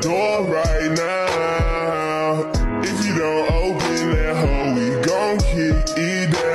door right now. If you don't open that hole, we gon' kick it down.